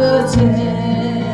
的季。